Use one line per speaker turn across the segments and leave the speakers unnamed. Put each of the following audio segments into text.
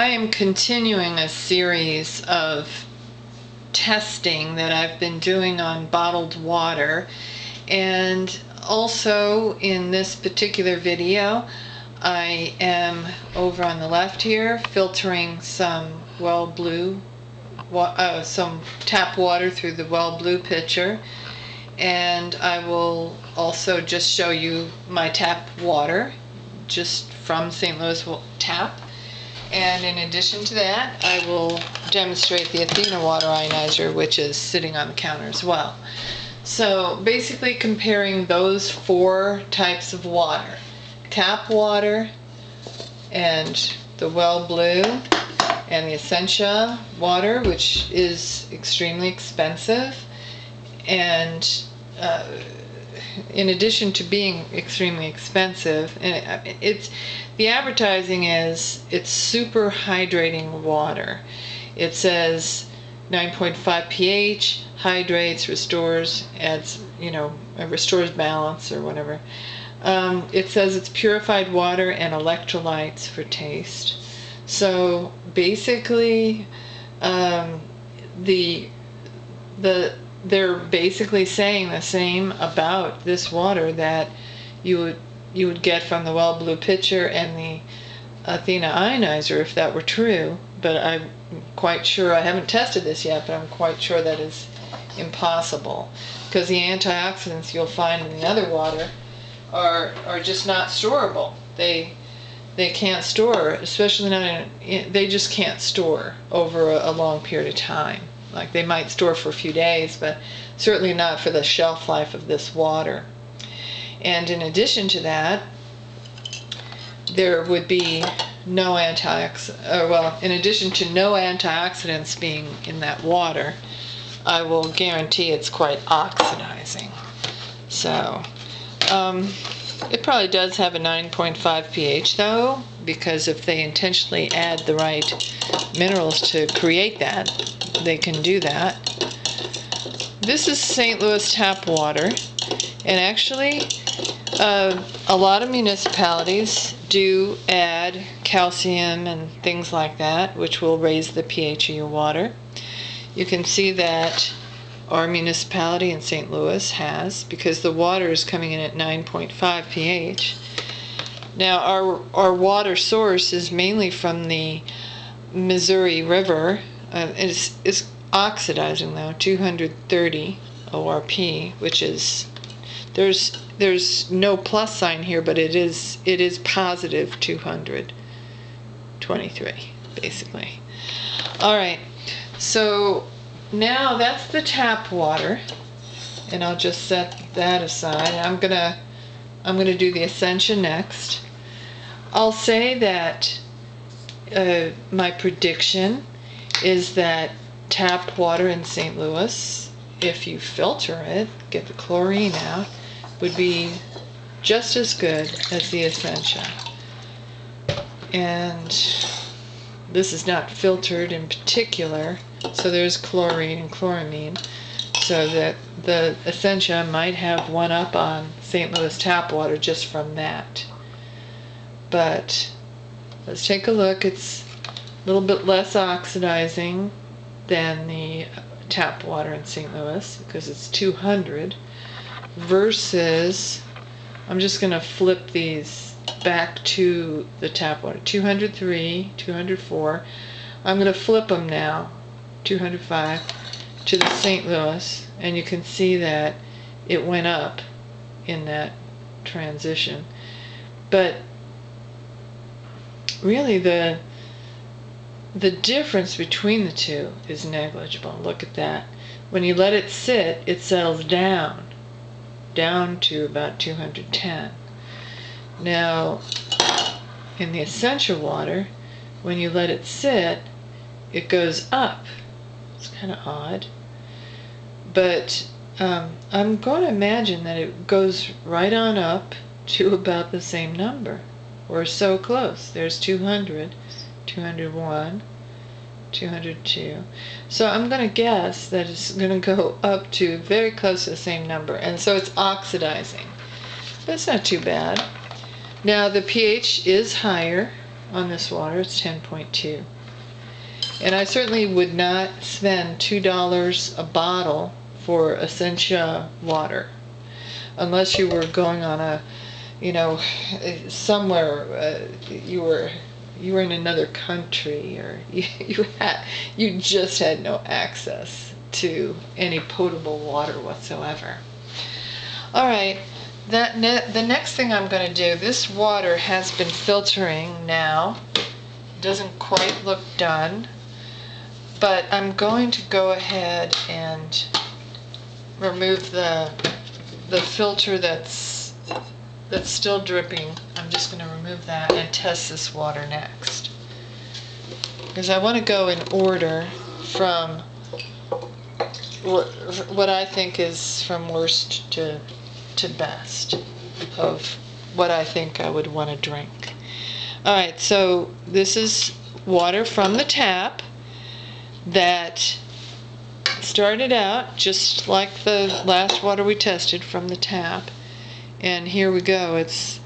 I am continuing a series of testing that I've been doing on bottled water and also in this particular video I am over on the left here filtering some well blue uh, some tap water through the well blue pitcher and I will also just show you my tap water just from St. Louis tap and in addition to that, I will demonstrate the Athena water ionizer, which is sitting on the counter as well. So basically comparing those four types of water, tap water and the well blue and the Essentia water, which is extremely expensive and uh, in addition to being extremely expensive, and it, it's the advertising is it's super hydrating water. It says 9.5 pH, hydrates, restores, adds, you know, restores balance or whatever. Um, it says it's purified water and electrolytes for taste. So basically, um, the the they're basically saying the same about this water that you would you would get from the well blue pitcher and the Athena ionizer if that were true. But I'm quite sure I haven't tested this yet, but I'm quite sure that is impossible because the antioxidants you'll find in the other water are are just not storable. They they can't store, especially not in, they just can't store over a, a long period of time. Like they might store for a few days, but certainly not for the shelf life of this water. And in addition to that, there would be no antioxidants, uh, well, in addition to no antioxidants being in that water, I will guarantee it's quite oxidizing. So, um, it probably does have a 9.5 pH though, because if they intentionally add the right minerals to create that, they can do that. This is St. Louis tap water, and actually, uh, a lot of municipalities do add calcium and things like that, which will raise the pH of your water. You can see that our municipality in St. Louis has, because the water is coming in at 9.5 pH. Now, our, our water source is mainly from the Missouri River, uh, it's, it's oxidizing though, 230 ORP, which is there's there's no plus sign here, but it is it is positive 223 basically. All right, so now that's the tap water, and I'll just set that aside. I'm gonna I'm gonna do the Essentia next. I'll say that uh, my prediction is that tap water in St. Louis, if you filter it, get the chlorine out, would be just as good as the Essentia. And this is not filtered in particular, so there's chlorine and chloramine, so that the Essentia might have one up on St. Louis tap water just from that. But let's take a look. It's a little bit less oxidizing than the tap water in St. Louis because it's 200 versus I'm just going to flip these back to the tap water 203 204 I'm going to flip them now 205 to the St. Louis and you can see that it went up in that transition but really the the difference between the two is negligible. Look at that. When you let it sit, it settles down, down to about 210. Now, in the Essentia water, when you let it sit, it goes up. It's kind of odd. But um, I'm going to imagine that it goes right on up to about the same number. We're so close. There's 200. 201, 202. So I'm going to guess that it's going to go up to very close to the same number. And so it's oxidizing. That's not too bad. Now the pH is higher on this water. It's 10.2. And I certainly would not spend $2 a bottle for Essentia water unless you were going on a, you know, somewhere uh, you were you were in another country or you, you had you just had no access to any potable water whatsoever. All right, that ne- the next thing I'm going to do, this water has been filtering now. Doesn't quite look done, but I'm going to go ahead and remove the the filter that's that's still dripping. I'm just going to remove that and test this water next. Because I want to go in order from what, I think is from worst to to best of what I think I would want to drink. All right, so this is water from the tap that started out just like the last water we tested from the tap. And here we go, it's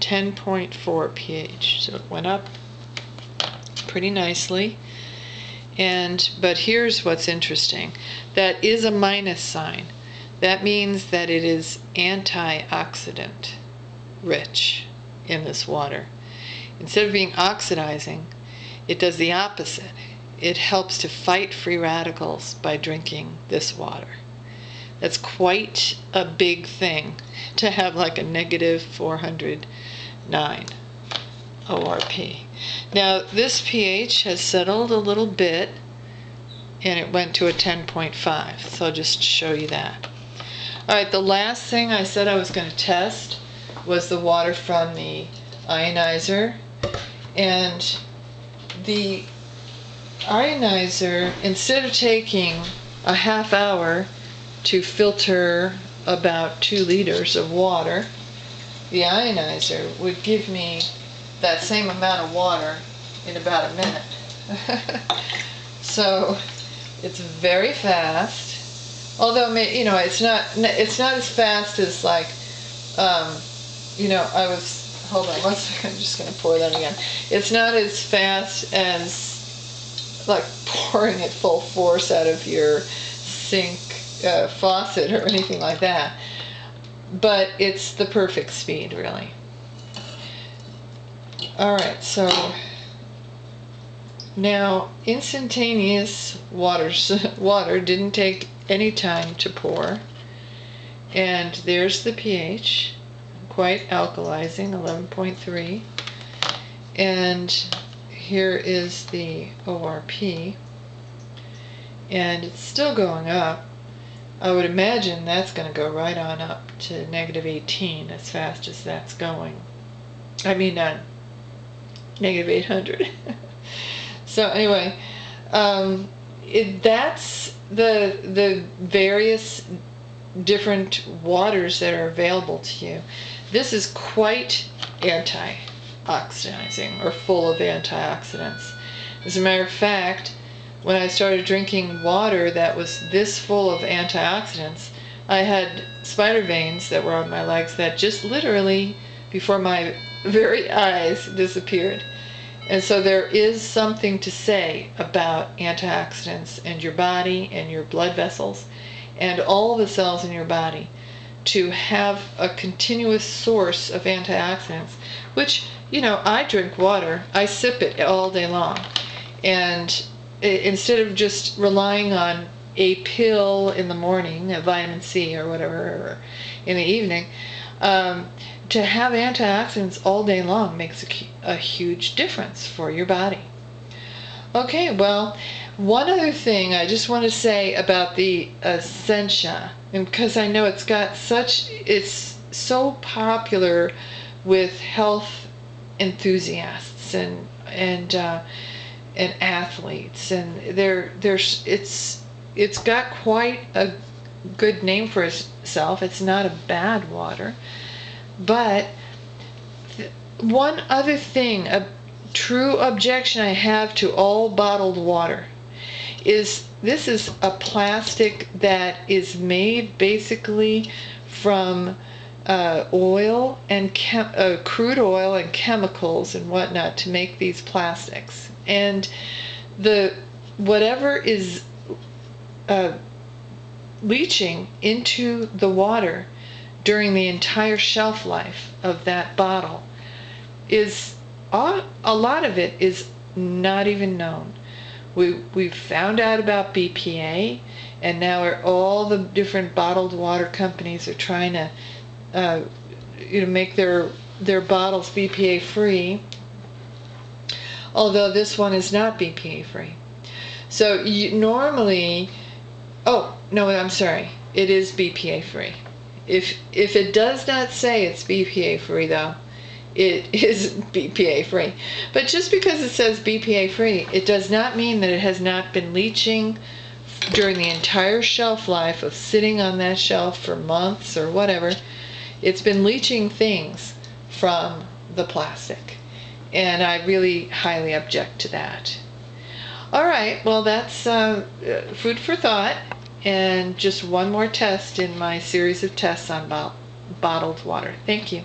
10.4 pH. So it went up pretty nicely. And but here's what's interesting. That is a minus sign. That means that it is antioxidant rich in this water. Instead of being oxidizing, it does the opposite. It helps to fight free radicals by drinking this water. That's quite a big thing to have like a negative 409 ORP. Now, this pH has settled a little bit and it went to a 10.5, so I'll just show you that. All right, the last thing I said I was going to test was the water from the ionizer. And the ionizer, instead of taking a half hour to filter about two liters of water, the ionizer would give me that same amount of water in about a minute. so it's very fast although you know it's not it's not as fast as like um, you know I was hold on one second I'm just gonna pour that again it's not as fast as like pouring it full force out of your sink uh, faucet or anything like that but it's the perfect speed really all right so now instantaneous waters water didn't take any time to pour. And there's the pH, quite alkalizing, 11.3. And here is the ORP. And it's still going up. I would imagine that's going to go right on up to negative 18 as fast as that's going. I mean, uh, negative 800. so anyway, um, it, that's the the various different waters that are available to you. This is quite anti-oxidizing or full of antioxidants. As a matter of fact, when I started drinking water that was this full of antioxidants, I had spider veins that were on my legs that just literally before my very eyes disappeared. And so there is something to say about antioxidants and your body and your blood vessels and all the cells in your body to have a continuous source of antioxidants, which, you know, I drink water, I sip it all day long. And instead of just relying on a pill in the morning, a vitamin C or whatever, or in the evening, um, to have antioxidants all day long makes a, a huge difference for your body. Okay, well, one other thing I just want to say about the Essentia, and because I know it's got such, it's so popular with health enthusiasts and and uh, and athletes, and there there's it's it's got quite a good name for itself. It's not a bad water. But th- one other thing, a true objection I have to all bottled water is this is a plastic that is made basically from uh, oil and chem- uh, crude oil and chemicals and whatnot to make these plastics. And the whatever is uh, leaching into the water during the entire shelf life of that bottle is a lot of it is not even known. We we've found out about BPA, and now all the different bottled water companies are trying to, uh, you know, make their their bottles BPA free. Although this one is not BPA free, so you normally, oh no, I'm sorry, it is BPA free. If if it does not say it's BPA free though, it is BPA free. But just because it says BPA free, it does not mean that it has not been leaching during the entire shelf life of sitting on that shelf for months or whatever. It's been leaching things from the plastic. And I really highly object to that. All right, well, that's uh, food for thought. And just one more test in my series of tests on bo- bottled water. Thank you.